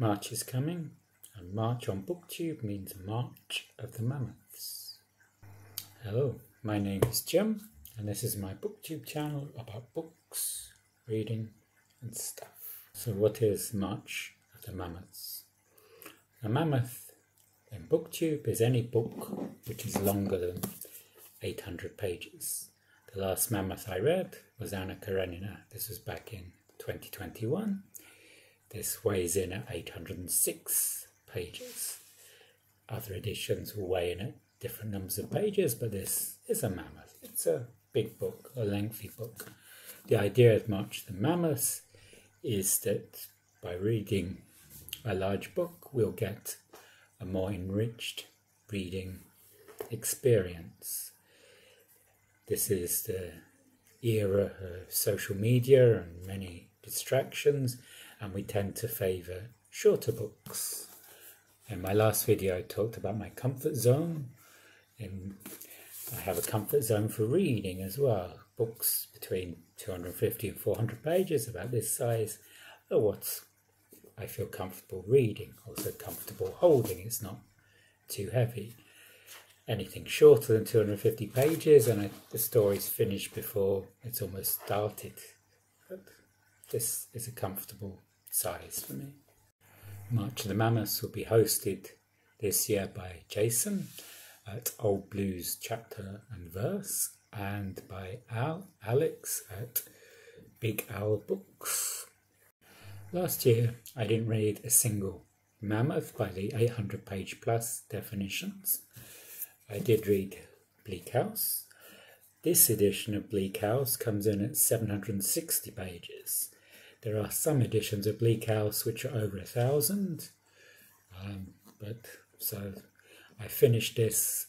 March is coming, and March on BookTube means March of the Mammoths. Hello, my name is Jim, and this is my BookTube channel about books, reading, and stuff. So, what is March of the Mammoths? A mammoth in BookTube is any book which is longer than 800 pages. The last mammoth I read was Anna Karenina. This was back in 2021 this weighs in at 806 pages. Other editions will weigh in at different numbers of pages, but this is a mammoth. It's a big book, a lengthy book. The idea of March the Mammoth is that by reading a large book, we'll get a more enriched reading experience. This is the era of social media and many distractions, and we tend to favour shorter books. In my last video, I talked about my comfort zone. And I have a comfort zone for reading as well. Books between 250 and 400 pages, about this size, are what I feel comfortable reading. Also comfortable holding. It's not too heavy. Anything shorter than 250 pages, and I, the story's finished before it's almost started. But this is a comfortable size for me. March of the Mammoths will be hosted this year by Jason at Old Blues Chapter and Verse and by Al, Alex at Big Al Books. Last year I didn't read a single mammoth by the 800 page plus definitions. I did read Bleak House. This edition of Bleak House comes in at 760 pages there are some editions of Bleak House which are over a thousand, um, but so I finished this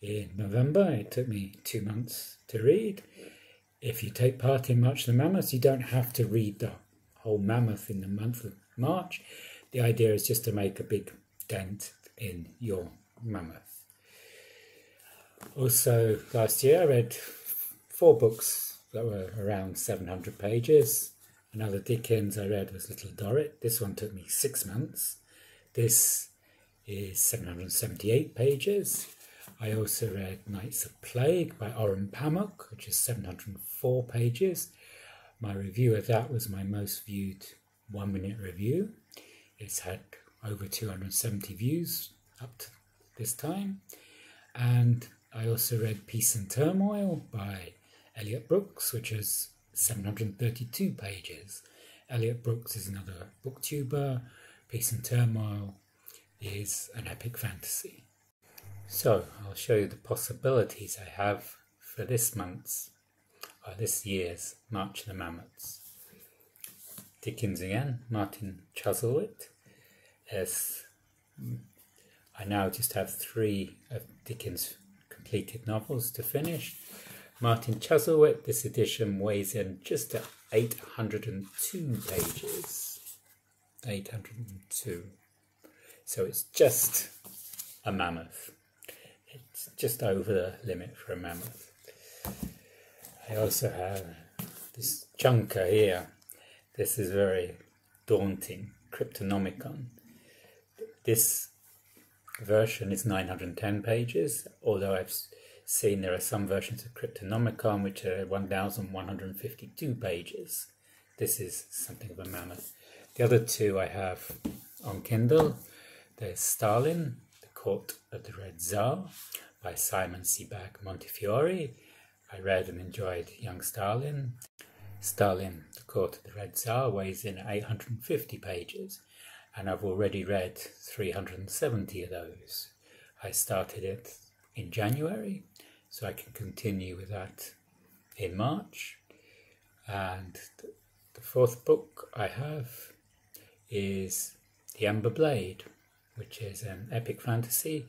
in November. It took me two months to read. If you take part in March the Mammoth, you don't have to read the whole mammoth in the month of March. The idea is just to make a big dent in your mammoth. Also, last year I read four books that were around 700 pages. Another Dickens I read was Little Dorrit. This one took me six months. This is 778 pages. I also read Nights of Plague by Orhan Pamuk, which is 704 pages. My review of that was my most viewed one minute review. It's had over 270 views up to this time. And I also read Peace and Turmoil by Elliot Brooks, which is 732 pages. Elliot Brooks is another booktuber. Peace and Turmoil is an epic fantasy. So I'll show you the possibilities I have for this month's or this year's March of the Mammoths. Dickens again, Martin Chuzzlewit. As I now just have three of Dickens' completed novels to finish. Martin Chuzzlewit, this edition weighs in just at 802 pages. 802. So it's just a mammoth. It's just over the limit for a mammoth. I also have this chunker here. This is very daunting. Cryptonomicon. This version is 910 pages, although I've seen there are some versions of Cryptonomicon which are 1,152 pages. This is something of a mammoth. The other two I have on Kindle. There's Stalin, The Court of the Red Tsar by Simon Sebag Montefiore. I read and enjoyed Young Stalin. Stalin, The Court of the Red Tsar weighs in 850 pages and I've already read 370 of those. I started it in January so I can continue with that in March. And the fourth book I have is The Ember Blade, which is an epic fantasy,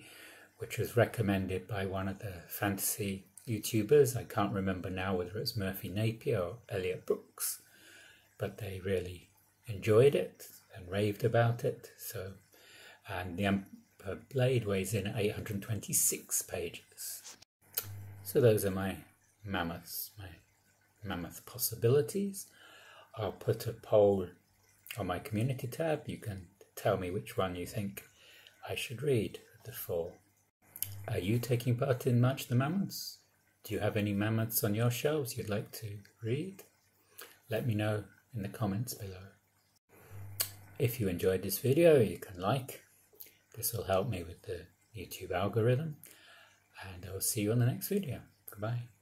which was recommended by one of the fantasy YouTubers. I can't remember now whether it's Merphy Napier or Elliot Brooks, but they really enjoyed it and raved about it. So, and The Ember Blade weighs in 826 pages. So those are my mammoths, my mammoth possibilities. I'll put a poll on my community tab. You can tell me which one you think I should read the four. Are you taking part in March the Mammoths? Do you have any mammoths on your shelves you'd like to read? Let me know in the comments below. If you enjoyed this video, you can like. This will help me with the YouTube algorithm. And I will see you on the next video. Goodbye.